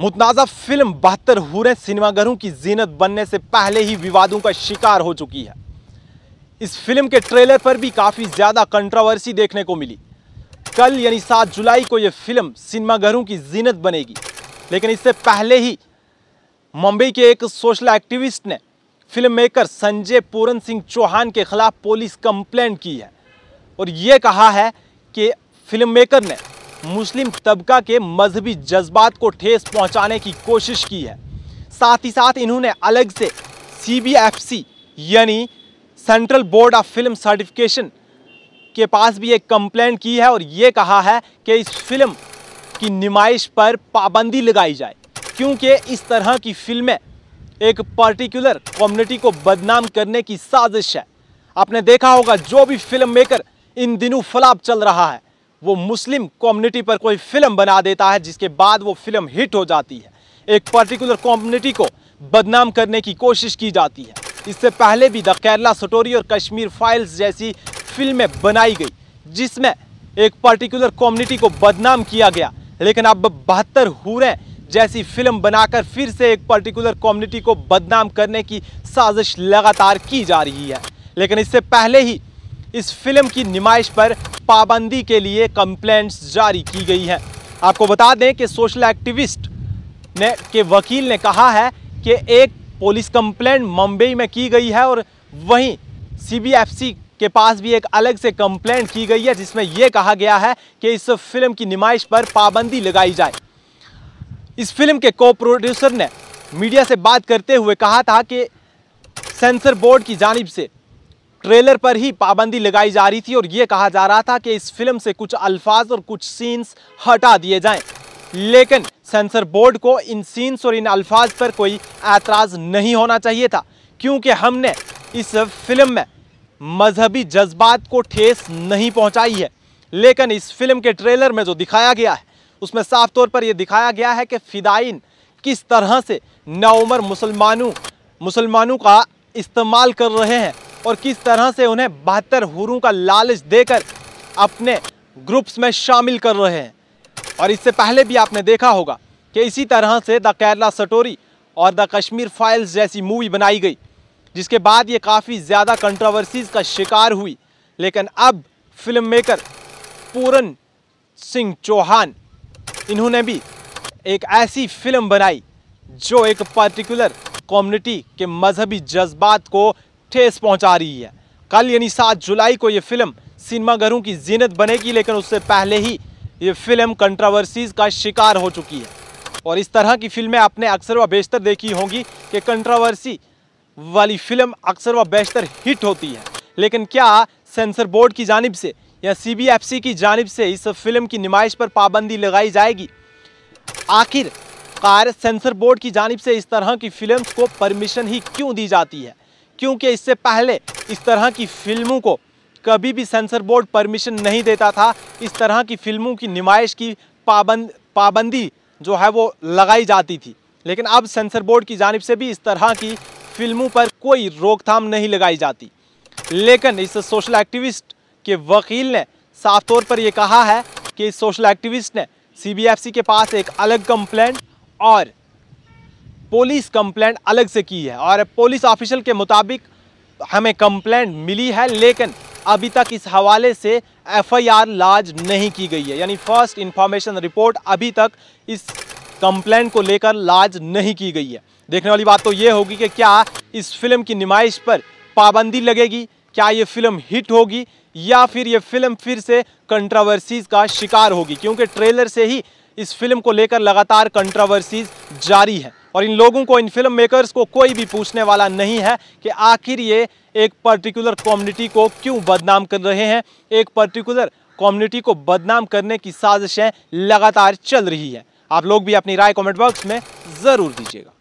मुतनाज़ा film बहत्तर हुरें सिनेमाघरों की जीनत बनने से पहले ही विवादों का शिकार हो चुकी है। इस फ़िल्म के ट्रेलर पर भी काफ़ी ज़्यादा कंट्रोवर्सी देखने को मिली। कल यानी सात जुलाई को यह फ़िल्म सिनेमाघरों की जीनत बनेगी। लेकिन इससे पहले ही मुंबई के एक सोशल एक्टिविस्ट ने फ़िल्म मेकर संजय पूरन सिंह चौहान के खिलाफ पुलिस कंप्लेंट की है। और ये कहा है कि फ़िल्म मेकर ने मुस्लिम तबका के मजहबी जज्बात को ठेस पहुँचाने की कोशिश की है। साथ ही साथ इन्होंने अलग से CBFC यानी central board of film certification के पास भी एक कंप्लेंट की है और ये कहा है कि इस फ़िल्म की नुमाइश पर पाबंदी लगाई जाए, क्योंकि इस तरह की फ़िल्में एक पर्टिकुलर कम्युनिटी को बदनाम करने की साजिश है। आपने देखा होगा, जो भी फ़िल्म मेकर इन दिनों फलाप चल रहा है। वो मुस्लिम कम्युनिटी पर कोई फ़िल्म बना देता है, जिसके बाद वो फ़िल्म हिट हो जाती है। एक पर्टिकुलर कम्युनिटी को बदनाम करने की कोशिश की जाती है। इससे पहले भी द केरला स्टोरी और कश्मीर फाइल्स जैसी फ़िल्में बनाई गई, जिसमें एक पर्टिकुलर कम्युनिटी को बदनाम किया गया। लेकिन अब बहत्तर हुरें जैसी फ़िल्म बनाकर फिर से एक पर्टिकुलर कम्युनिटी को बदनाम करने की साजिश लगातार की जा रही है। लेकिन इससे पहले ही इस फ़िल्म की नुमाइश पर पाबंदी के लिए कंप्लेंट्स जारी की गई हैं। आपको बता दें कि सोशल एक्टिविस्ट ने, के वकील ने कहा है कि एक पुलिस कंप्लेंट मुंबई में की गई है और वहीं सीबीएफसी के पास भी एक अलग से कंप्लेंट की गई है, जिसमें यह कहा गया है कि इस फ़िल्म की नुमाइश पर पाबंदी लगाई जाए। इस फ़िल्म के को प्रोड्यूसर ने मीडिया से बात करते हुए कहा था कि सेंसर बोर्ड की जानब से ट्रेलर पर ही पाबंदी लगाई जा रही थी और ये कहा जा रहा था कि इस फ़िल्म से कुछ अल्फाज और कुछ सीन्स हटा दिए जाएँ। लेकिन सेंसर बोर्ड को इन सीन्स और इन अल्फाज पर कोई एतराज़ नहीं होना चाहिए था, क्योंकि हमने इस फ़िल्म में मजहबी जज्बात को ठेस नहीं पहुंचाई है। लेकिन इस फ़िल्म के ट्रेलर में जो दिखाया गया है, उसमें साफ़ तौर पर यह दिखाया गया है कि फ़िदाइन किस तरह से नौमर मुसलमानों मुसलमानों का इस्तेमाल कर रहे हैं। और किस तरह से उन्हें बहत्तर हुरों का लालच देकर अपने ग्रुप्स में शामिल कर रहे हैं। और इससे पहले भी आपने देखा होगा कि इसी तरह से द केरला स्टोरी और द कश्मीर फाइल्स जैसी मूवी बनाई गई, जिसके बाद ये काफ़ी ज़्यादा कंट्रोवर्सीज का शिकार हुई। लेकिन अब फ़िल्म मेकर पूरन सिंह चौहान, इन्होंने भी एक ऐसी फ़िल्म बनाई, जो एक पर्टिकुलर कम्युनिटी के मजहबी जज्बात को ठेस पहुँचा रही है। कल यानी सात जुलाई को ये फ़िल्म सिनेमाघरों की जीनत बनेगी, लेकिन उससे पहले ही ये फ़िल्म कंट्रावर्सीज का शिकार हो चुकी है। और इस तरह की फ़िल्में आपने अक्सर व बेशतर देखी होंगी कि कंट्रावर्सी वाली फ़िल्म अक्सर व बेशतर हिट होती है। लेकिन क्या सेंसर बोर्ड की जानब से या सी की जानब से इस फ़िल्म की नुमाइश पर पाबंदी लगाई जाएगी? आखिर कार सेंसर बोर्ड की जानब से इस तरह की फ़िल्म को परमिशन ही क्यों दी जाती है? क्योंकि इससे पहले इस तरह की फ़िल्मों को कभी भी सेंसर बोर्ड परमिशन नहीं देता था, इस तरह की फ़िल्मों की नुमाइश की पाबंद, पाबंदी जो है वो लगाई जाती थी। लेकिन अब सेंसर बोर्ड की जानब से भी इस तरह की फ़िल्मों पर कोई रोकथाम नहीं लगाई जाती। लेकिन इस सोशल एक्टिविस्ट के वकील ने साफ़ तौर पर यह कहा है कि इस सोशल एक्टिविस्ट ने सीबीएफसी के पास एक अलग कंप्लेंट और पुलिस कंप्लेंट अलग से की है और पुलिस ऑफिशियल के मुताबिक हमें कंप्लेंट मिली है, लेकिन अभी तक इस हवाले से एफआईआर लाज नहीं की गई है। यानी फ़र्स्ट इंफॉर्मेशन रिपोर्ट अभी तक इस कंप्लेंट को लेकर लाज नहीं की गई है। देखने वाली बात तो ये होगी कि क्या इस फ़िल्म की नुमाइश पर पाबंदी लगेगी, क्या ये फ़िल्म हिट होगी, या फिर ये फ़िल्म फिर से कंट्रावर्सीज का शिकार होगी, क्योंकि ट्रेलर से ही इस फ़िल्म को लेकर लगातार कंट्रावर्सीज जारी है। और इन लोगों को, इन फ़िल्म मेकर्स को कोई भी पूछने वाला नहीं है कि आखिर ये एक पर्टिकुलर कम्युनिटी को क्यों बदनाम कर रहे हैं। एक पर्टिकुलर कम्युनिटी को बदनाम करने की साजिशें लगातार चल रही है। आप लोग भी अपनी राय कमेंट बॉक्स में ज़रूर दीजिएगा।